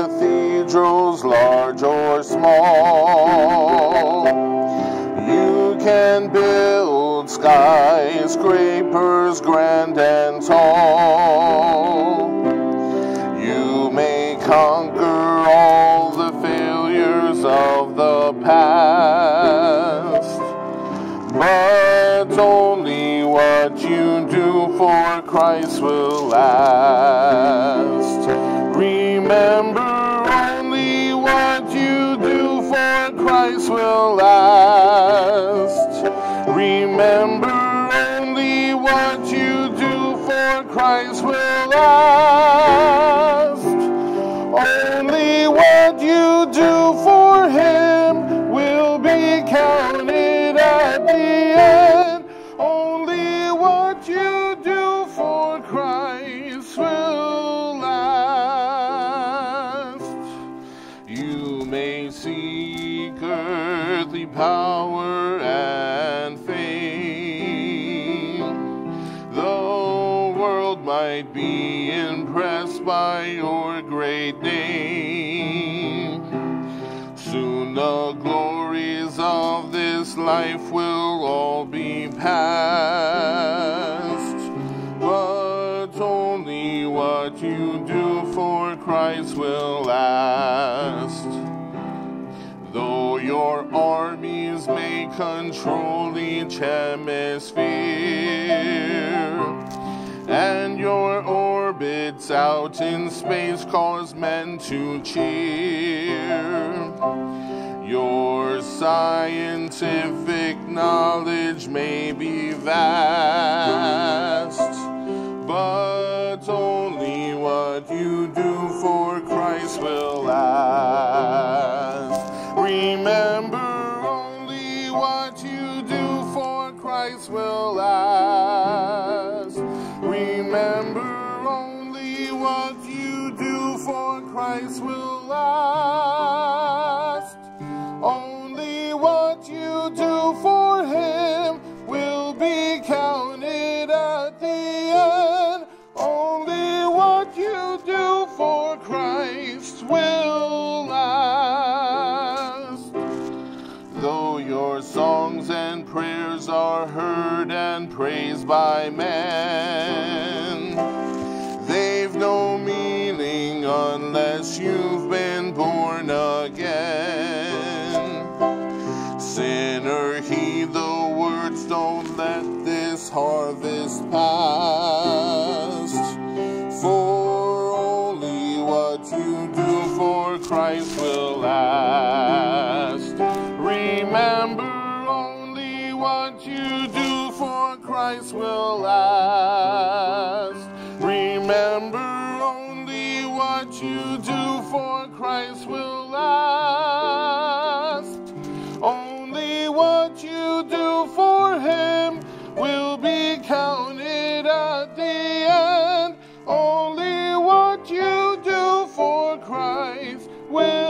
cathedrals, large or small. You can build skyscrapers, grand and tall. You may conquer But only what you do for Christ will last. Remember, only what you do for Christ will last. Remember, only what you do for Christ will last. Power and fame. The world might be impressed by your great name. Soon the glories of this life will all be past. But only what you do for Christ will last. Your armies may control each hemisphere, and your orbits out in space cause men to cheer. Your scientific knowledge may be vast, but only what you do for Christ will last. Remember, only what you do for Christ will last. Remember, only what you do for Christ will last. And praised by men, they've no meaning unless you've been born again. Sinner, heed the words, don't let this harvest pass. For only what you do for Christ will last. Remember, Christ will last. Remember only what you do, for Christ will last. Only what you do for Him will be counted at the end. Only what you do for Christ will.